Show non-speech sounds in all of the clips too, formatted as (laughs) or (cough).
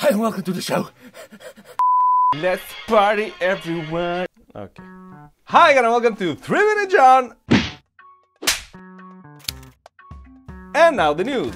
Hi and welcome to the show. Let's party, everyone. Okay. Hi, and welcome to 3 Minute John. And now the news.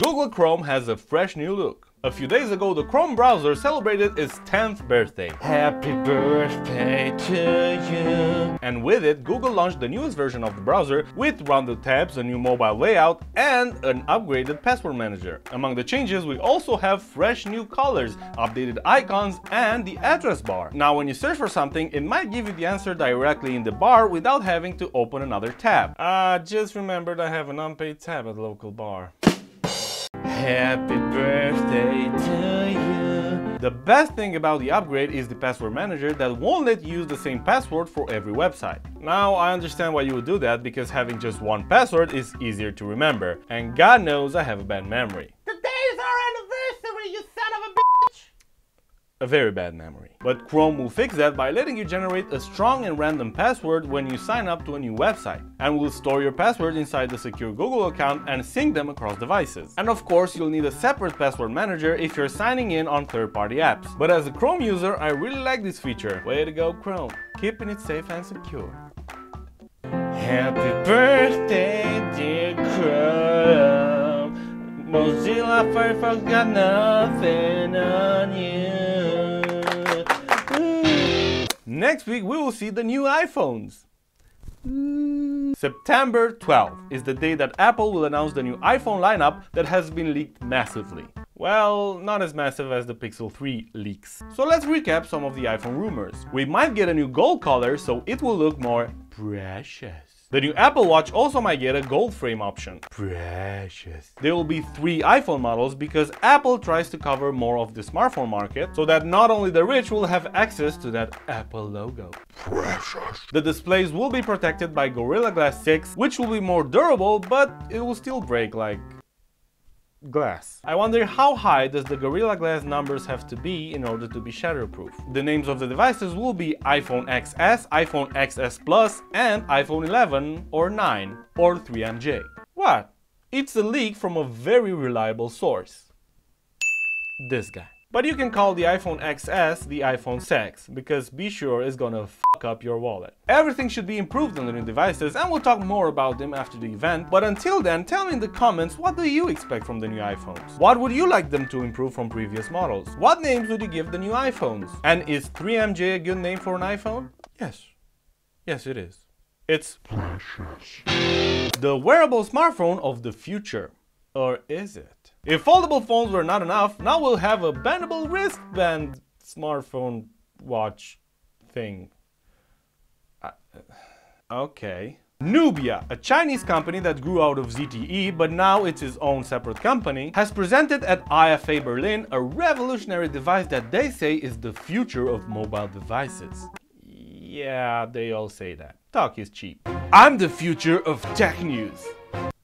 Google Chrome has a fresh new look. A few days ago, the Chrome browser celebrated its 10th birthday. Happy birthday to you! And with it, Google launched the newest version of the browser with rounded tabs, a new mobile layout, and an upgraded password manager. Among the changes, we also have fresh new colors, updated icons, and the address bar. Now, when you search for something, it might give you the answer directly in the bar without having to open another tab. Ah, uh, just remembered I have an unpaid tab at local bar. Happy birthday to you. The best thing about the upgrade is the password manager that won't let you use the same password for every website. Now I understand why you would do that because having just one password is easier to remember. And God knows I have a bad memory. Today's our anniversary, you son of a a very bad memory. But Chrome will fix that by letting you generate a strong and random password when you sign up to a new website, and will store your password inside the secure Google account and sync them across devices. And of course, you'll need a separate password manager if you're signing in on third-party apps. But as a Chrome user, I really like this feature. Way to go, Chrome. Keeping it safe and secure. Happy birthday, dear Chrome. Mozilla Firefox got nothing on you. Next week we will see the new iPhones. September 12th is the day that Apple will announce the new iPhone lineup that has been leaked massively. Well, not as massive as the Pixel 3 leaks. So let's recap some of the iPhone rumors. We might get a new gold color so it will look more precious. The new Apple Watch also might get a gold frame option. Precious. There will be three iPhone models because Apple tries to cover more of the smartphone market so that not only the rich will have access to that Apple logo. Precious. The displays will be protected by Gorilla Glass 6, which will be more durable, but it will still break like glass. I wonder how high does the Gorilla Glass numbers have to be in order to be shatterproof. The names of the devices will be iPhone XS, iPhone XS Plus, and iPhone 11 or 9 or 3MJ. What? It's a leak from a very reliable source. This guy. But you can call the iPhone XS the iPhone 6, because be sure it's gonna up your wallet. Everything should be improved on the new devices, and we'll talk more about them after the event, but until then, tell me in the comments what do you expect from the new iPhones? What would you like them to improve from previous models? What names would you give the new iPhones? And is 3MJ a good name for an iPhone? Yes. Yes, it is. It's precious. The wearable smartphone of the future. Or is it? If foldable phones were not enough, now we'll have a bendable wristband smartphone watch thing. Okay. Nubia, a Chinese company that grew out of ZTE but now it's its own separate company, has presented at IFA Berlin a revolutionary device that they say is the future of mobile devices. Yeah, they all say that. Talk is cheap. I'm the future of tech news.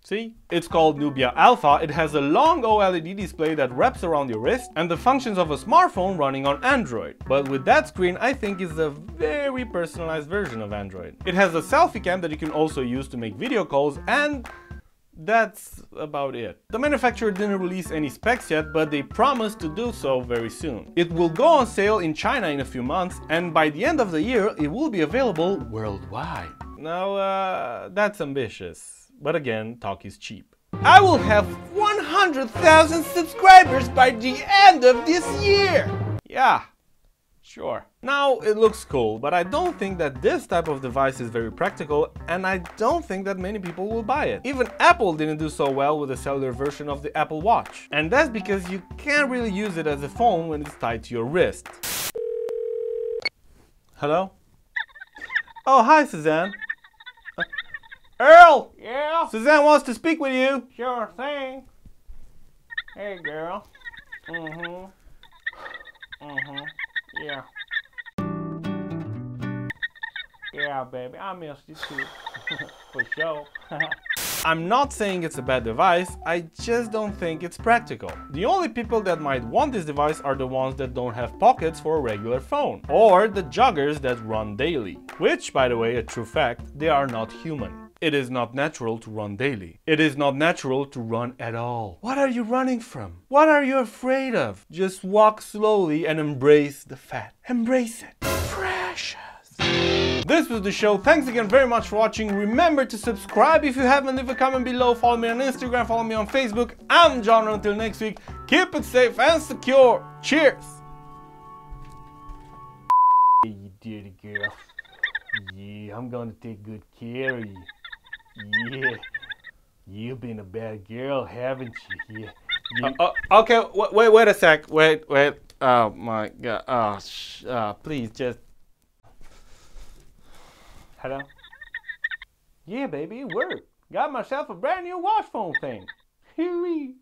See? It's called Nubia Alpha, it has a long OLED display that wraps around your wrist and the functions of a smartphone running on Android. But with that screen I think is a very personalized version of Android. It has a selfie cam that you can also use to make video calls and that's about it. The manufacturer didn't release any specs yet, but they promised to do so very soon. It will go on sale in China in a few months, and by the end of the year, it will be available worldwide. Now, uh, that's ambitious. But again, talk is cheap. I will have 100,000 subscribers by the end of this year! Yeah, Sure. Now, it looks cool, but I don't think that this type of device is very practical and I don't think that many people will buy it. Even Apple didn't do so well with the cellular version of the Apple Watch. And that's because you can't really use it as a phone when it's tied to your wrist. Hello? Oh, hi, Suzanne. Earl! Yeah? Suzanne wants to speak with you. Sure thing. Hey, girl. Mm-hmm. Mm-hmm. Yeah. Yeah, baby. I missed you too. (laughs) For sure. (laughs) I'm not saying it's a bad device, I just don't think it's practical. The only people that might want this device are the ones that don't have pockets for a regular phone, or the joggers that run daily. Which, by the way, a true fact, they are not human. It is not natural to run daily. It is not natural to run at all. What are you running from? What are you afraid of? Just walk slowly and embrace the fat. Embrace it. Precious. This was the show. Thanks again very much for watching. Remember to subscribe if you haven't. Leave a comment below. Follow me on Instagram. Follow me on Facebook. I'm John. Until next week, keep it safe and secure. Cheers. (laughs) Hey, you dirty girl. (laughs) Yeah, I'm gonna take good care of you. Yeah. You've been a bad girl, haven't you? Yeah. Uh, uh, okay, wait, wait, a sec. Wait, wait. Oh my god. Oh, sh- uh, please just. Hello? Yeah, baby, it worked. Got myself a brand new wash phone thing. Hooey.